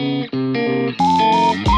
Música